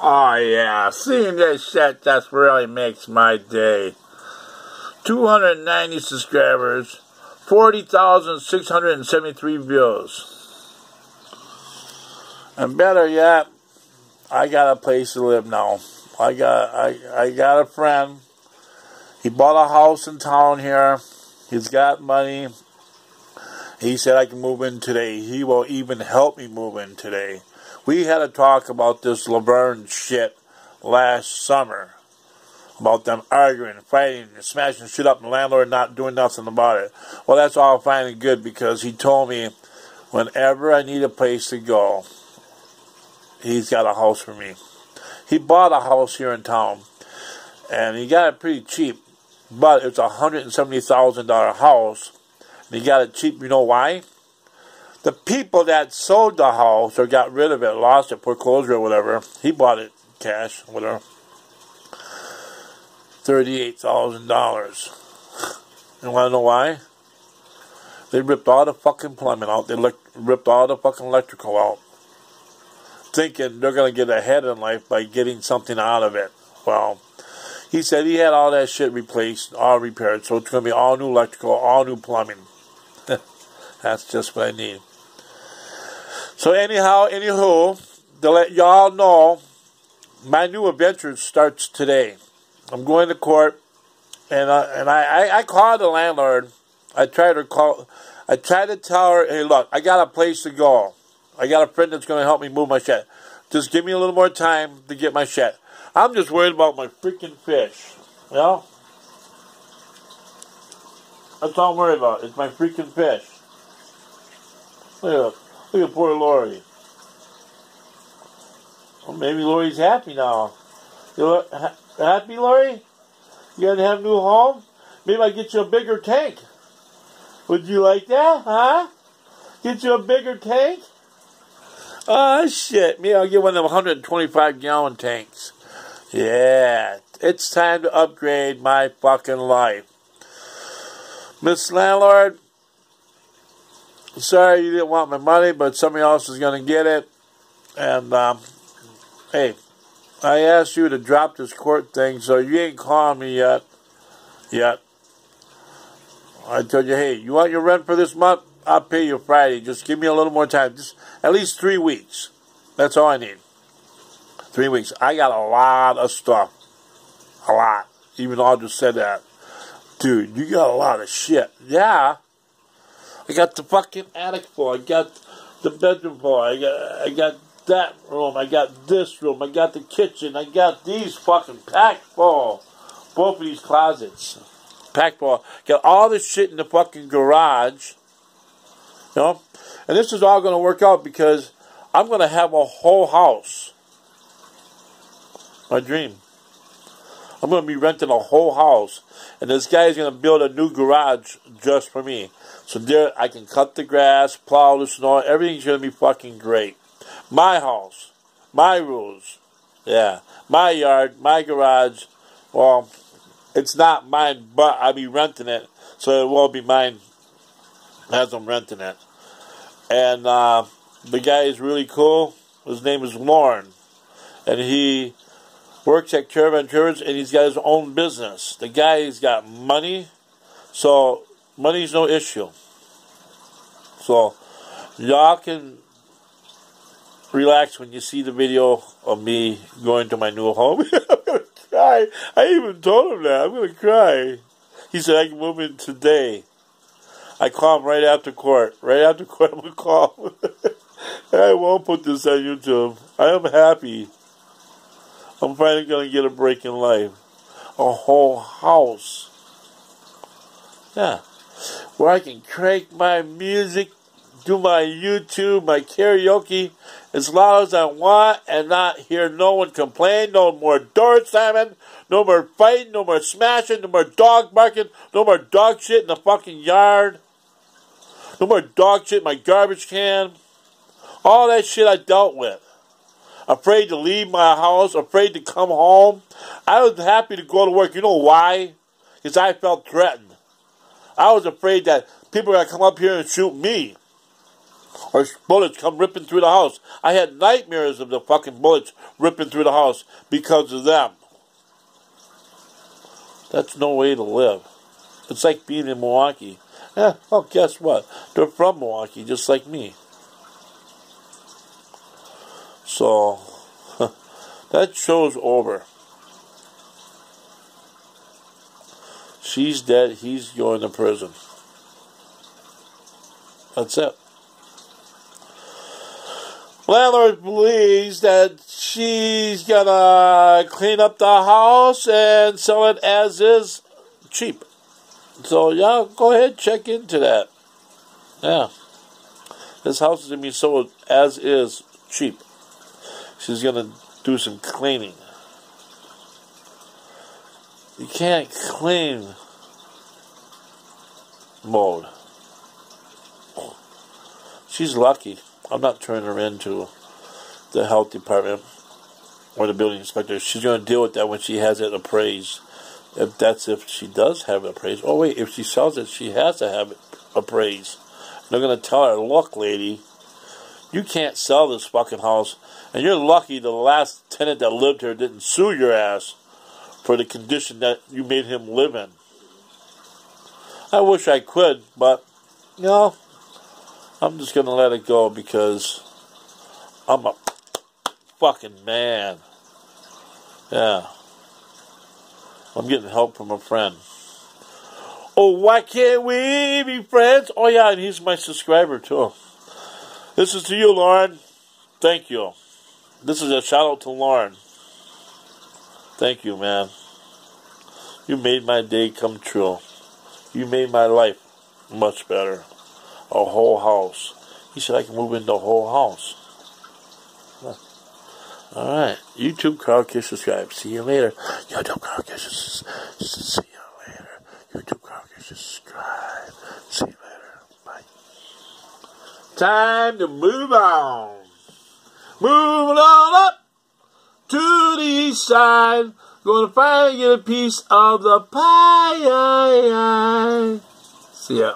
Oh yeah, seeing this shit just really makes my day. 290 subscribers, 40,673 views. And better yet, I got a place to live now. I got I, I got a friend. He bought a house in town here. He's got money. He said I can move in today. He will even help me move in today. We had a talk about this Laverne shit last summer. About them arguing, fighting, and smashing shit up, and the landlord not doing nothing about it. Well, that's all fine and good because he told me whenever I need a place to go, he's got a house for me. He bought a house here in town, and he got it pretty cheap, but it's a hundred and seventy thousand dollar house. He got it cheap. You know why? The people that sold the house or got rid of it, lost it, foreclosure or whatever, he bought it cash, whatever. Thirty-eight thousand dollars. You want to know why? They ripped all the fucking plumbing out. They ripped all the fucking electrical out thinking they're going to get ahead in life by getting something out of it. Well, he said he had all that shit replaced, all repaired, so it's going to be all new electrical, all new plumbing. That's just what I need. So anyhow, anywho, to let y'all know, my new adventure starts today. I'm going to court, and I, and I, I, I called the landlord. I tried to call. I tried to tell her, hey, look, I got a place to go. I got a friend that's going to help me move my shed. Just give me a little more time to get my shed. I'm just worried about my freaking fish. You know? That's all I'm worried about. It's my freaking fish. Look look at poor Lori. Well, maybe Lori's happy now. You happy, Lori? You gonna have a new home? Maybe I get you a bigger tank. Would you like that, huh? Get you a bigger tank? Oh, shit. Me, I'll get one of them 125 gallon tanks. Yeah. It's time to upgrade my fucking life. Miss Landlord, sorry you didn't want my money, but somebody else is going to get it. And, um, hey, I asked you to drop this court thing, so you ain't calling me yet. Yet. I told you, hey, you want your rent for this month? I'll pay you Friday. Just give me a little more time. Just at least three weeks. That's all I need. Three weeks. I got a lot of stuff. A lot. Even just said that. Dude, you got a lot of shit. Yeah. I got the fucking attic full. I got the bedroom full. I got, I got that room. I got this room. I got the kitchen. I got these fucking packed full. Both of these closets. Packed full. Got all this shit in the fucking garage. You know? And this is all going to work out because I'm going to have a whole house. My dream. I'm going to be renting a whole house. And this guy is going to build a new garage just for me. So there I can cut the grass, plow the snow. Everything's going to be fucking great. My house. My rules. Yeah. My yard. My garage. Well, it's not mine, but I'll be renting it. So it will be mine as I'm renting it. And uh, the guy is really cool. His name is Loren. And he works at Caravan Tours and he's got his own business. The guy's got money, so money's no issue. So y'all can relax when you see the video of me going to my new home. I'm gonna cry. I even told him that. I'm gonna cry. He said I can move in today. I call him right after court. Right after court, I'm to call him. I won't put this on YouTube. I am happy. I'm finally going to get a break in life. A whole house. Yeah. Where I can crank my music, do my YouTube, my karaoke as loud as I want and not hear no one complain. No more door slamming. No more fighting. No more smashing. No more dog barking. No more dog shit in the fucking yard. No more dog shit in my garbage can. All that shit I dealt with. Afraid to leave my house, afraid to come home. I was happy to go to work. You know why? Because I felt threatened. I was afraid that people were going to come up here and shoot me. or bullets come ripping through the house. I had nightmares of the fucking bullets ripping through the house because of them. That's no way to live. It's like being in Milwaukee. Yeah, well, guess what? They're from Milwaukee, just like me. So, that show's over. She's dead, he's going to prison. That's it. Landlord believes that she's gonna clean up the house and sell it as is cheap. So yeah, go ahead check into that. Yeah. This house is gonna be sold as is cheap. She's gonna do some cleaning. You can't clean mode. She's lucky. I'm not turning her into the health department or the building inspector. She's going to deal with that when she has it appraised. If that's if she does have it appraised. Oh wait, if she sells it, she has to have it appraised. they're going to tell her, "Look, lady, you can't sell this fucking house, and you're lucky the last tenant that lived here didn't sue your ass for the condition that you made him live in." I wish I could, but you know, I'm just to let it go because I'm a fucking man. Yeah. I'm getting help from a friend. Oh, why can't we be friends? Oh, yeah, and he's my subscriber, too. This is to you, Loren. Thank you. This is a shout out to Loren. Thank you, man. You made my day come true. You made my life much better a whole house. He said I can move into a whole house. All right. YouTube Carl Kish subscribe. See you later. YouTube Carl Kish see you later. YouTube Carl Kish subscribe. See you later. Time to move on. Moving on up to the east side. Gonna finally get a piece of the pie. See ya.